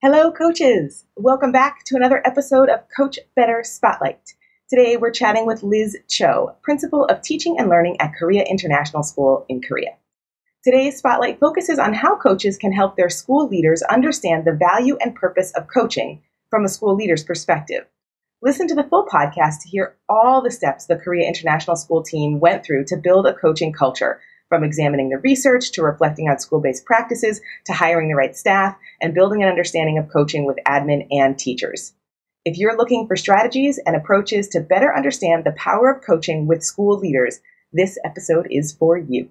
Hello, coaches. Welcome back to another episode of Coach Better Spotlight. Today, we're chatting with Liz Cho, Principal of Teaching and Learning at Korea International School in Korea. Today's spotlight focuses on how coaches can help their school leaders understand the value and purpose of coaching from a school leader's perspective. Listen to the full podcast to hear all the steps the Korea International School team went through to build a coaching culture from examining the research to reflecting on school based practices to hiring the right staff and building an understanding of coaching with admin and teachers. If you're looking for strategies and approaches to better understand the power of coaching with school leaders, this episode is for you.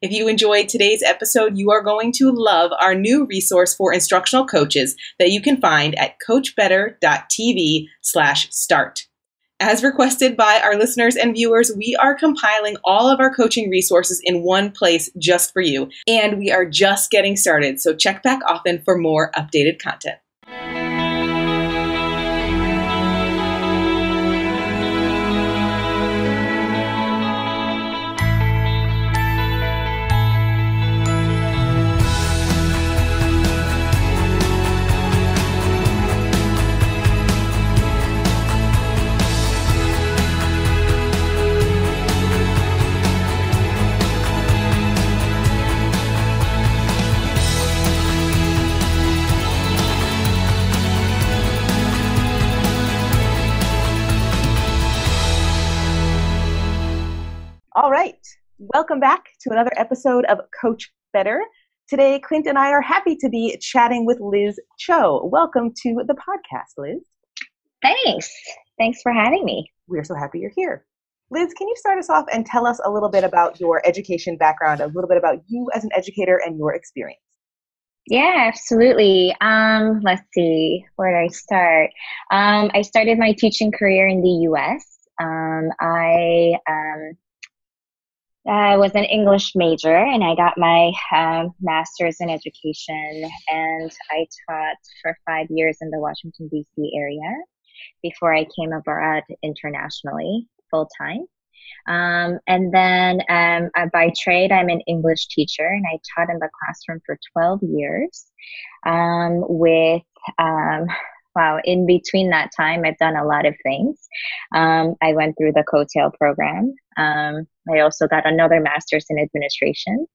If you enjoyed today's episode, you are going to love our new resource for instructional coaches that you can find at coachbetter.tv slash start. As requested by our listeners and viewers, we are compiling all of our coaching resources in one place just for you. And we are just getting started, so check back often for more updated content. Welcome back to another episode of Coach Better. Today, Clint and I are happy to be chatting with Liz Cho. Welcome to the podcast, Liz. Thanks. Thanks for having me. We're so happy you're here. Liz, can you start us off and tell us a little bit about your education background, a little bit about you as an educator and your experience? Yeah, absolutely. Um, let's see, where do I start? Um, I started my teaching career in the US. Um, I um, I was an English major and I got my um, master's in education and I taught for five years in the Washington, D.C. area before I came abroad internationally full time. Um, and then um, uh, by trade, I'm an English teacher and I taught in the classroom for 12 years um, with um, wow, in between that time, I've done a lot of things. Um, I went through the COETAIL program. Um, I also got another master's in administration.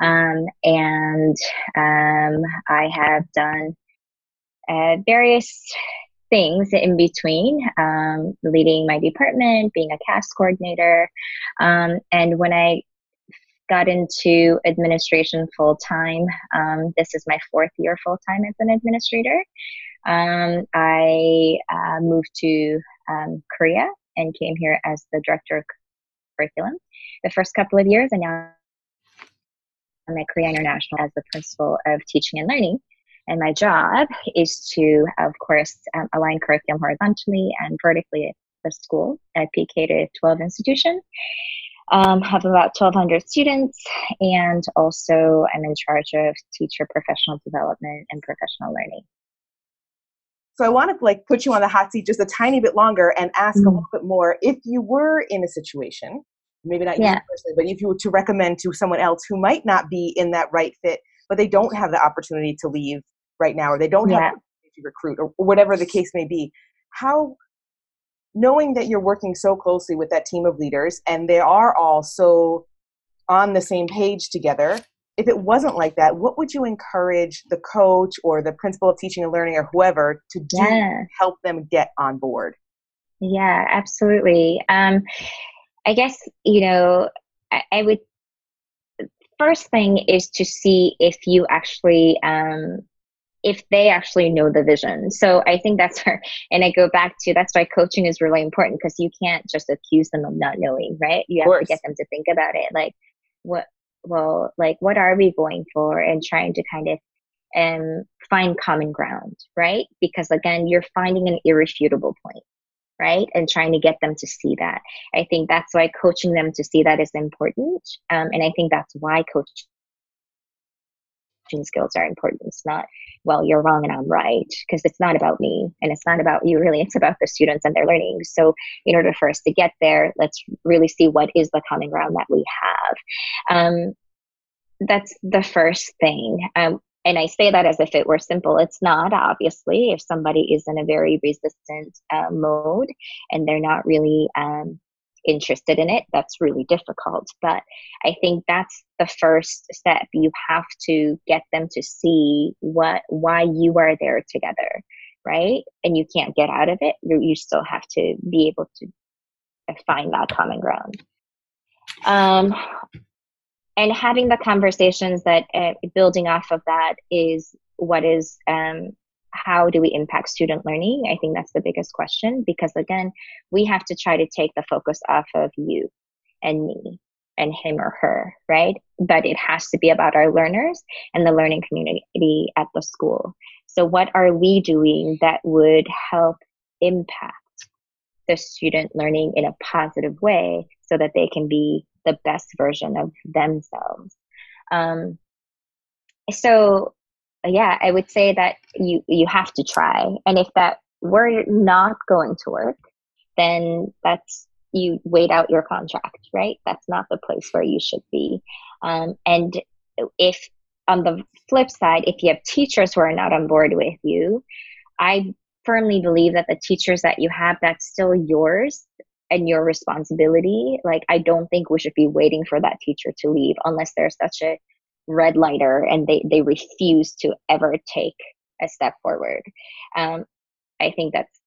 Um, and um, I have done uh, various things in between, um, leading my department, being a CAS coordinator. Um, and when I got into administration full time, this is my fourth year full time as an administrator. Um, I uh, moved to um, Korea and came here as the director of curriculum the first couple of years, and now I'm at Korea International as the principal of teaching and learning. And my job is to, of course, um, align curriculum horizontally and vertically at the school at PK to 12 institution. Um, have about 1,200 students, and also I'm in charge of teacher professional development and professional learning. So I want to like put you on the hot seat just a tiny bit longer and ask mm. a little bit more. If you were in a situation, maybe not yeah. you personally, but if you were to recommend to someone else who might not be in that right fit, but they don't have the opportunity to leave right now, or they don't yeah. have to recruit, or whatever the case may be, how knowing that you're working so closely with that team of leaders and they are all so on the same page together if it wasn't like that, what would you encourage the coach or the principal of teaching and learning or whoever to do yeah. to help them get on board? Yeah, absolutely. Um, I guess, you know, I, I, would, first thing is to see if you actually, um, if they actually know the vision. So I think that's where, and I go back to that's why coaching is really important because you can't just accuse them of not knowing, right? You have to get them to think about it. Like, what well, like, what are we going for? And trying to kind of um, find common ground, right? Because again, you're finding an irrefutable point, right? And trying to get them to see that. I think that's why coaching them to see that is important. Um, and I think that's why coaching skills are important. It's not, well, you're wrong and I'm right, because it's not about me and it's not about you really. It's about the students and their learning. So, in order for us to get there, let's really see what is the common ground that we have. Um, that's the first thing. Um, and I say that as if it were simple. It's not, obviously. If somebody is in a very resistant uh, mode and they're not really um, interested in it, that's really difficult. But I think that's the first step. You have to get them to see what why you are there together, right? And you can't get out of it. You you still have to be able to find that common ground. Um, and having the conversations that uh, building off of that is what is um, how do we impact student learning? I think that's the biggest question because again we have to try to take the focus off of you and me and him or her right? But it has to be about our learners and the learning community at the school. So what are we doing that would help impact the student learning in a positive way so that they can be the best version of themselves. Um, so yeah, I would say that you you have to try, and if that were not going to work, then that's you wait out your contract, right? That's not the place where you should be. Um, and if on the flip side, if you have teachers who are not on board with you, I firmly believe that the teachers that you have, that's still yours and your responsibility. Like, I don't think we should be waiting for that teacher to leave unless there's such a red lighter and they, they refuse to ever take a step forward. Um, I think that's,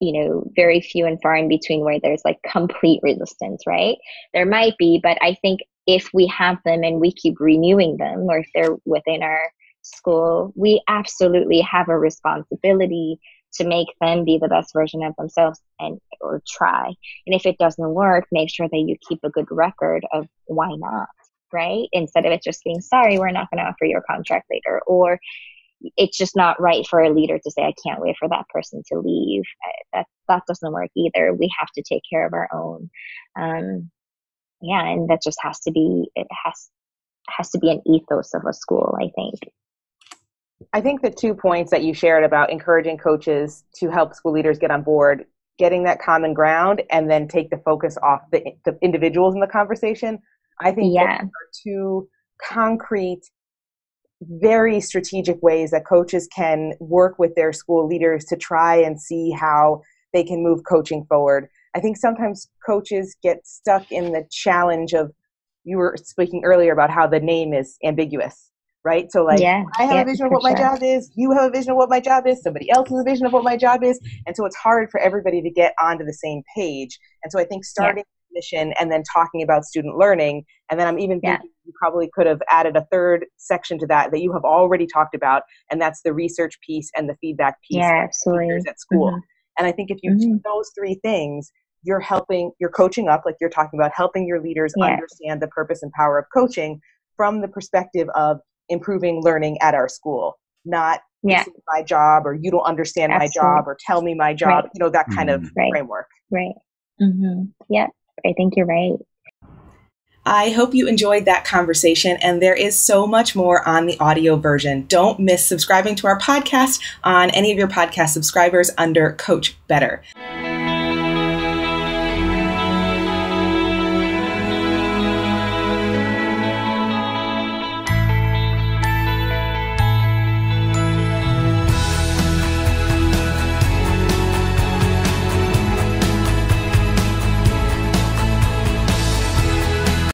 you know, very few and far in between where there's like complete resistance, right? There might be, but I think if we have them and we keep renewing them or if they're within our school, we absolutely have a responsibility to make them be the best version of themselves and or try. And if it doesn't work, make sure that you keep a good record of why not, right? Instead of it just being sorry, we're not going to offer your contract later or it's just not right for a leader to say I can't wait for that person to leave. That that doesn't work either. We have to take care of our own. Um, yeah, and that just has to be it has has to be an ethos of a school, I think. I think the two points that you shared about encouraging coaches to help school leaders get on board, getting that common ground, and then take the focus off the, the individuals in the conversation, I think yeah. are two concrete, very strategic ways that coaches can work with their school leaders to try and see how they can move coaching forward. I think sometimes coaches get stuck in the challenge of you were speaking earlier about how the name is ambiguous right? So like yeah, I have yeah, a vision of what my job is, you have a vision of what my job is, somebody else has a vision of what my job is. And so it's hard for everybody to get onto the same page. And so I think starting. Mission and then talking about student learning, and then I'm even thinking you probably could have added a third section to that that you have already talked about, and that's the research piece and the feedback piece yeah, absolutely. at school. Mm-hmm. And I think if you mm-hmm. do those three things, you're helping, you're coaching up, like you're talking about, helping your leaders understand the purpose and power of coaching from the perspective of improving learning at our school, not yeah. my job or you don't understand Absolutely. my job or tell me my job, right. you know, that kind of mm-hmm. right. framework. Right. Mm-hmm. Yeah, I think you're right. I hope you enjoyed that conversation, and there is so much more on the audio version. Don't miss subscribing to our podcast on any of your podcast subscribers under Coach Better.